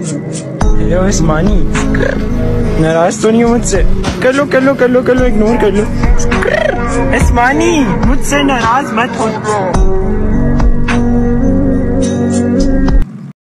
hello इस्मानी नाराज़ तो नहीं हो मुझसे कर लो कर लो कर लो कर लो इग्नोर कर लो इस्मानी मुझसे नाराज़ मत हो